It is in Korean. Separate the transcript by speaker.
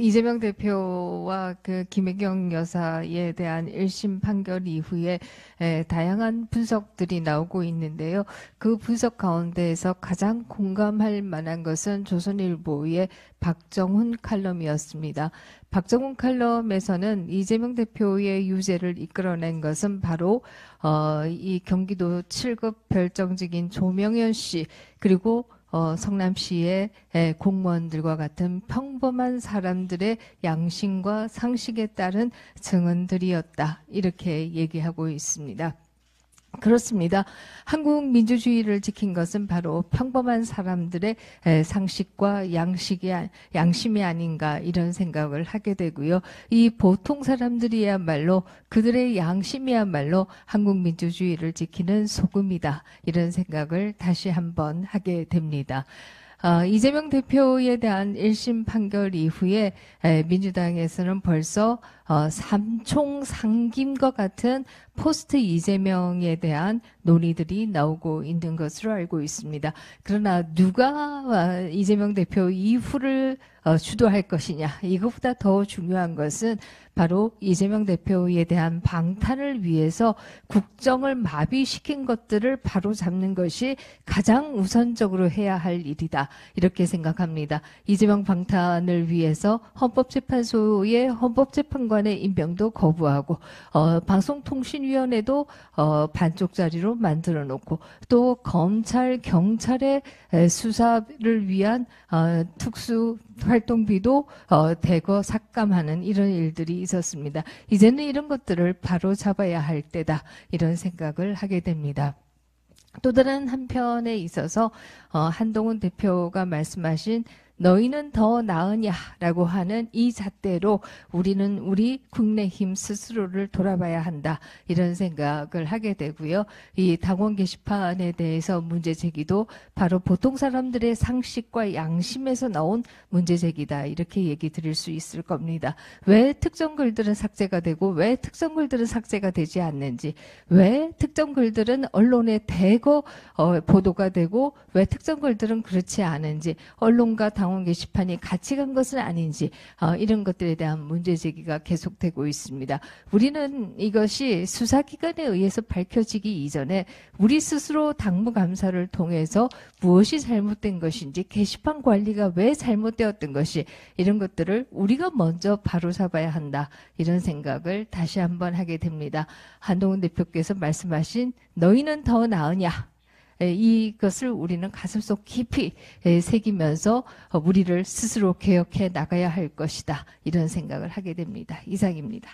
Speaker 1: 이재명 대표와 그 김혜경 여사에 대한 1심 판결 이후에 에, 다양한 분석들이 나오고 있는데요. 그 분석 가운데에서 가장 공감할 만한 것은 조선일보의 박정훈 칼럼이었습니다. 박정훈 칼럼에서는 이재명 대표의 유죄를 이끌어낸 것은 바로 어, 이 경기도 7급 별정직인 조명현 씨 그리고 어, 성남시의 에, 공무원들과 같은 평범한 사람들의 양심과 상식에 따른 증언들이었다. 이렇게 얘기하고 있습니다. 그렇습니다. 한국 민주주의를 지킨 것은 바로 평범한 사람들의 상식과 양식이 양심이 아닌가 이런 생각을 하게 되고요. 이 보통 사람들이야말로 그들의 양심이야말로 한국 민주주의를 지키는 소금이다 이런 생각을 다시 한번 하게 됩니다. 어, 이재명 대표에 대한 1심 판결 이후에 에, 민주당에서는 벌써 어, 삼총 상김과 같은 포스트 이재명에 대한 논의들이 나오고 있는 것으로 알고 있습니다. 그러나 누가 어, 이재명 대표 이후를 어, 주도할 것이냐 이것보다 더 중요한 것은 바로 이재명 대표에 대한 방탄을 위해서 국정을 마비시킨 것들을 바로 잡는 것이 가장 우선적으로 해야 할 일이다. 이렇게 생각합니다. 이재명 방탄을 위해서 헌법재판소의 헌법재판관 의 임명도 거부하고 어, 방송통신위원회도 어, 반쪽짜리로 만들어 놓고 또 검찰 경찰의 수사를 위한 어, 특수 활동비도 어, 대거 삭감하는 이런 일들이 있었습니다. 이제는 이런 것들을 바로 잡아야 할 때다 이런 생각을 하게 됩니다. 또 다른 한편에 있어서 어, 한동훈 대표가 말씀하신 너희는 더 나으냐라고 하는 이 잣대로 우리는 우리 국내힘 스스로를 돌아봐야 한다 이런 생각을 하게 되고요. 이 당원 게시판에 대해서 문제 제기도 바로 보통 사람들의 상식과 양심에서 나온 문제 제기다 이렇게 얘기 드릴 수 있을 겁니다. 왜 특정 글들은 삭제가 되고 왜 특정 글들은 삭제가 되지 않는지 왜 특정 글들은 언론에 대거 어, 보도가 되고 왜 특정 글들은 그렇지 않은지 언론과 당 당원 게시판이 같이 간 것은 아닌지 어, 이런 것들에 대한 문제 제기가 계속되고 있습니다. 우리는 이것이 수사기관에 의해서 밝혀지기 이전에 우리 스스로 당무 감사를 통해서 무엇이 잘못된 것인지 게시판 관리가 왜 잘못되었던 것이 이런 것들을 우리가 먼저 바로 잡아야 한다 이런 생각을 다시 한번 하게 됩니다. 한동훈 대표께서 말씀하신 너희는 더 나으냐 이것을 우리는 가슴속 깊이 새기면서 어, 우리를 스스로 개혁해 나가야 할 것이다. 이런 생각을 하게 됩니다. 이상입니다.